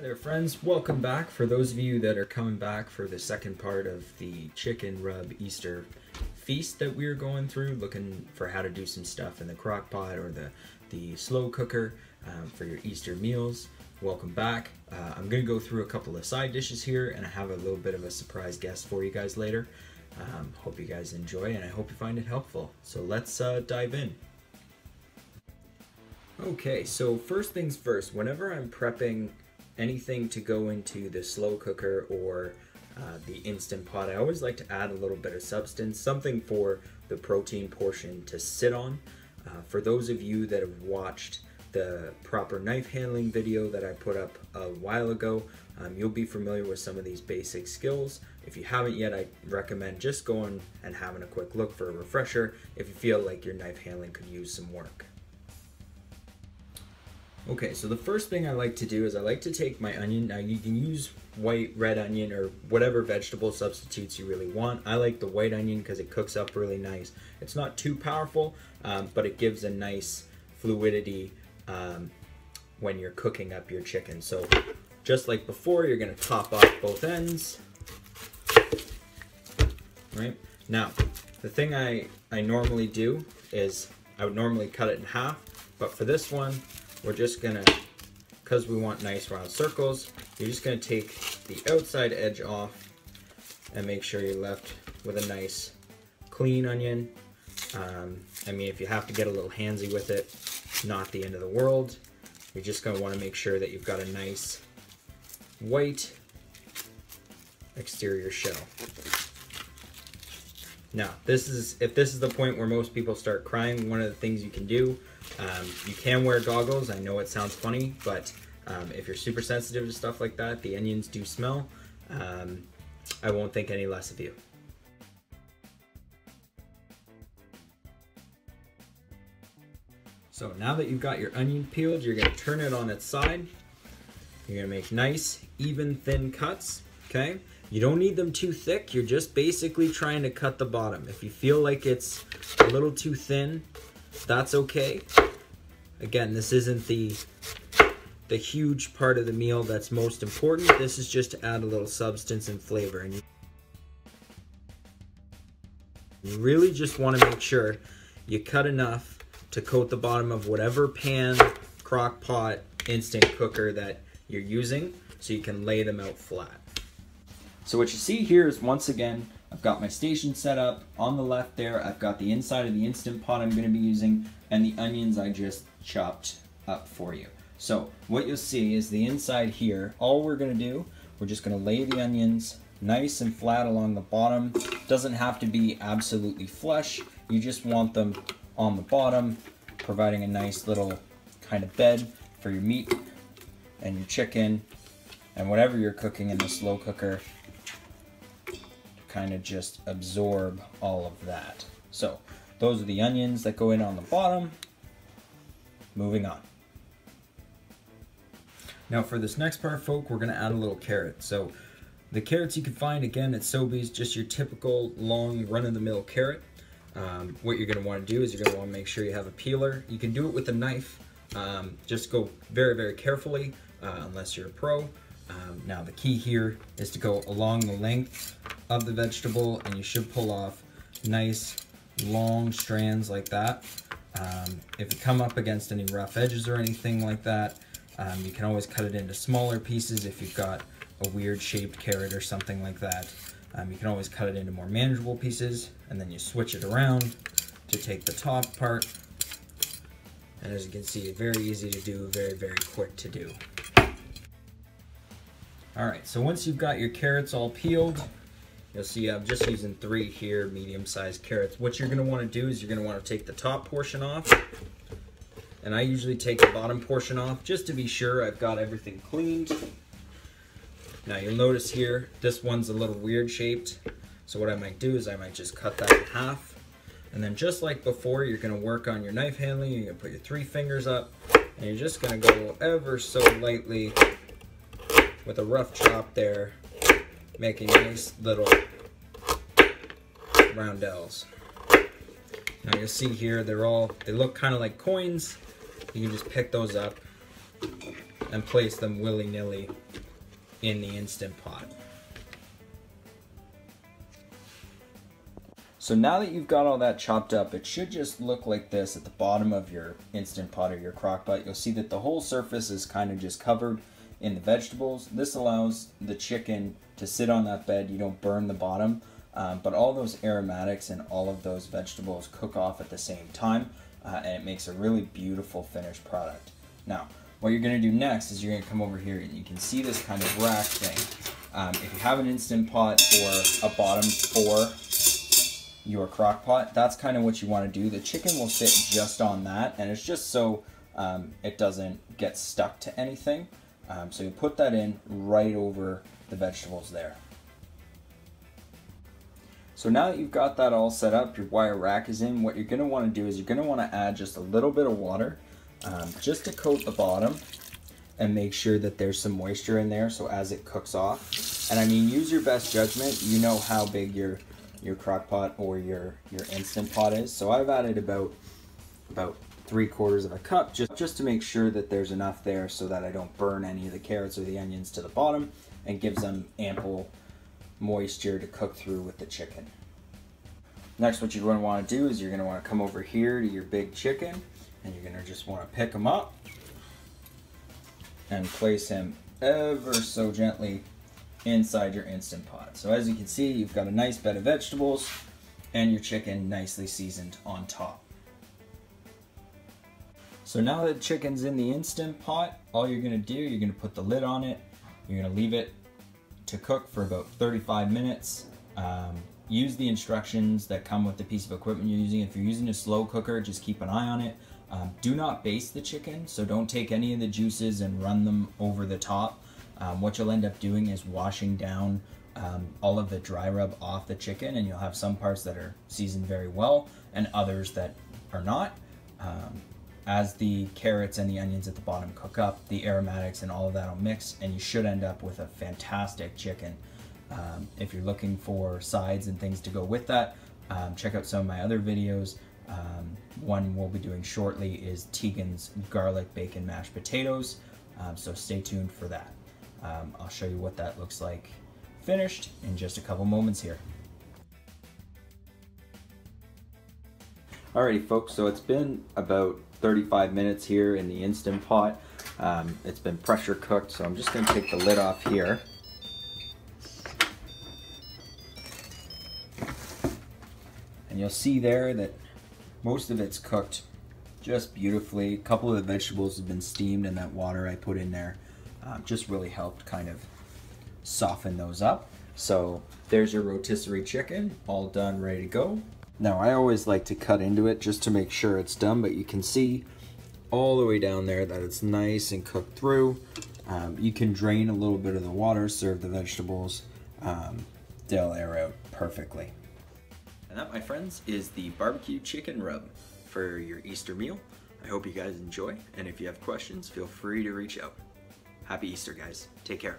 Hi there friends, welcome back. For those of you that are coming back for the second part of the chicken rub Easter feast that we are going through, looking for how to do some stuff in the crock pot or the, the slow cooker um, for your Easter meals, welcome back. Uh, I'm going to go through a couple of side dishes here and I have a little bit of a surprise guest for you guys later. Um, hope you guys enjoy and I hope you find it helpful. So let's uh, dive in. Okay, so first things first, whenever I'm prepping anything to go into the slow cooker or uh, the instant pot, I always like to add a little bit of substance, something for the protein portion to sit on. Uh, for those of you that have watched the proper knife handling video that I put up a while ago, um, you'll be familiar with some of these basic skills. If you haven't yet, I recommend just going and having a quick look for a refresher if you feel like your knife handling could use some work. Okay, so the first thing I like to do is I like to take my onion. Now you can use white, red onion, or whatever vegetable substitutes you really want. I like the white onion because it cooks up really nice. It's not too powerful, um, but it gives a nice fluidity um, when you're cooking up your chicken. So just like before, you're gonna top off both ends. Right? Now, the thing I, I normally do is I would normally cut it in half, but for this one, we're just gonna, because we want nice round circles, you're just gonna take the outside edge off and make sure you're left with a nice clean onion. Um, I mean, if you have to get a little handsy with it, not the end of the world. You're just gonna wanna make sure that you've got a nice white exterior shell. Now, this is if this is the point where most people start crying, one of the things you can do um, you can wear goggles. I know it sounds funny, but um, if you're super sensitive to stuff like that, the onions do smell. Um, I won't think any less of you. So now that you've got your onion peeled, you're gonna turn it on its side. You're gonna make nice, even, thin cuts, okay? You don't need them too thick. You're just basically trying to cut the bottom. If you feel like it's a little too thin, that's okay. Again, this isn't the the huge part of the meal that's most important. This is just to add a little substance and flavor. And you really just want to make sure you cut enough to coat the bottom of whatever pan, crock pot, instant cooker that you're using so you can lay them out flat. So what you see here is once again I've got my station set up. On the left there, I've got the inside of the Instant Pot I'm going to be using and the onions I just chopped up for you. So what you'll see is the inside here, all we're going to do, we're just going to lay the onions nice and flat along the bottom. Doesn't have to be absolutely flush. You just want them on the bottom, providing a nice little kind of bed for your meat and your chicken and whatever you're cooking in the slow cooker kind of just absorb all of that. So those are the onions that go in on the bottom. Moving on. Now for this next part, folk, we're gonna add a little carrot. So the carrots you can find, again, at Sobeys, just your typical long run-of-the-mill carrot. Um, what you're gonna wanna do is you're gonna wanna make sure you have a peeler. You can do it with a knife. Um, just go very, very carefully, uh, unless you're a pro. Um, now the key here is to go along the length of the vegetable and you should pull off nice long strands like that. Um, if you come up against any rough edges or anything like that, um, you can always cut it into smaller pieces if you've got a weird shaped carrot or something like that. Um, you can always cut it into more manageable pieces and then you switch it around to take the top part. And as you can see, very easy to do, very, very quick to do. All right, so once you've got your carrots all peeled, you'll see I'm just using three here, medium-sized carrots. What you're gonna wanna do is you're gonna wanna take the top portion off, and I usually take the bottom portion off just to be sure I've got everything cleaned. Now you'll notice here, this one's a little weird shaped, so what I might do is I might just cut that in half, and then just like before, you're gonna work on your knife handling, you're gonna put your three fingers up, and you're just gonna go ever so lightly with a rough chop there, making nice little roundels. Now you'll see here, they're all, they look kind of like coins. You can just pick those up and place them willy-nilly in the Instant Pot. So now that you've got all that chopped up, it should just look like this at the bottom of your Instant Pot or your crock pot. You'll see that the whole surface is kind of just covered in the vegetables. This allows the chicken to sit on that bed. You don't burn the bottom, um, but all those aromatics and all of those vegetables cook off at the same time, uh, and it makes a really beautiful finished product. Now, what you're gonna do next is you're gonna come over here and you can see this kind of rack thing. Um, if you have an Instant Pot or a bottom for your crock pot, that's kind of what you want to do. The chicken will sit just on that, and it's just so um, it doesn't get stuck to anything. Um, so you put that in right over the vegetables there. So now that you've got that all set up, your wire rack is in, what you're going to want to do is you're going to want to add just a little bit of water um, just to coat the bottom and make sure that there's some moisture in there so as it cooks off. And I mean, use your best judgment. You know how big your your crock pot or your your instant pot is. So I've added about about three quarters of a cup just, just to make sure that there's enough there so that I don't burn any of the carrots or the onions to the bottom and gives them ample moisture to cook through with the chicken. Next, what you're going to want to do is you're going to want to come over here to your big chicken and you're going to just want to pick him up and place him ever so gently inside your Instant Pot. So as you can see, you've got a nice bed of vegetables and your chicken nicely seasoned on top. So now that chicken's in the Instant Pot, all you're gonna do, you're gonna put the lid on it, you're gonna leave it to cook for about 35 minutes. Um, use the instructions that come with the piece of equipment you're using. If you're using a slow cooker, just keep an eye on it. Um, do not baste the chicken, so don't take any of the juices and run them over the top. Um, what you'll end up doing is washing down um, all of the dry rub off the chicken, and you'll have some parts that are seasoned very well and others that are not. Um, as the carrots and the onions at the bottom cook up, the aromatics and all of that will mix, and you should end up with a fantastic chicken. Um, if you're looking for sides and things to go with that, um, check out some of my other videos. Um, one we'll be doing shortly is Tegan's garlic bacon mashed potatoes, um, so stay tuned for that. Um, I'll show you what that looks like finished in just a couple moments here. Alrighty folks, so it's been about 35 minutes here in the Instant Pot. Um, it's been pressure cooked, so I'm just going to take the lid off here. And you'll see there that most of it's cooked just beautifully. A couple of the vegetables have been steamed in that water I put in there. Um, just really helped kind of soften those up. So there's your rotisserie chicken, all done, ready to go. Now I always like to cut into it just to make sure it's done, but you can see all the way down there that it's nice and cooked through. Um, you can drain a little bit of the water, serve the vegetables. Um, they'll air out perfectly. And that, my friends, is the barbecue chicken rub for your Easter meal. I hope you guys enjoy, and if you have questions, feel free to reach out. Happy Easter, guys. Take care.